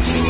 life.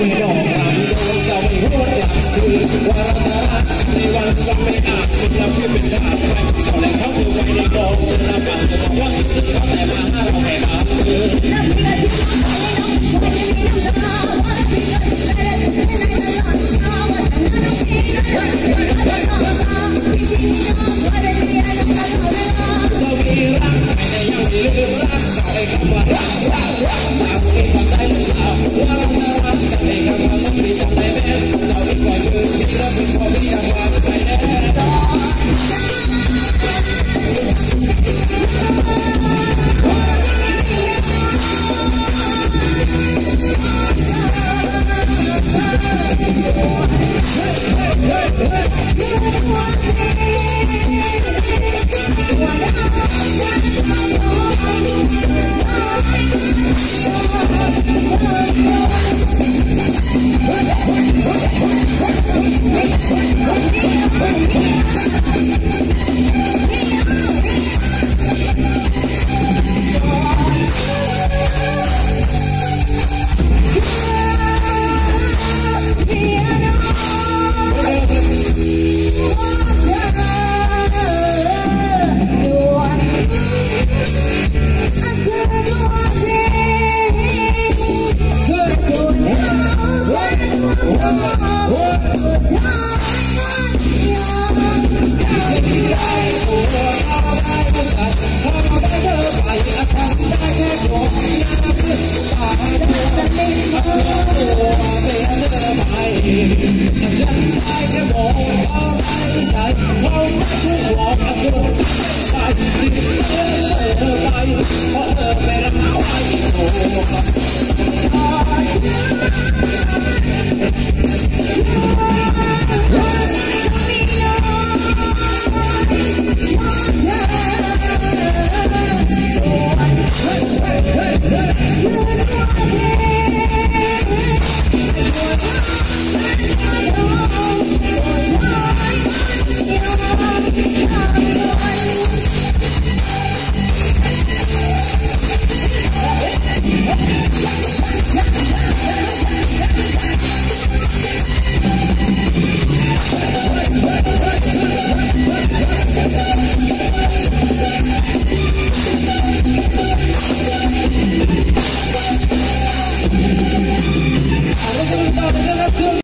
we don't. Thank you. 我多想爱他那一样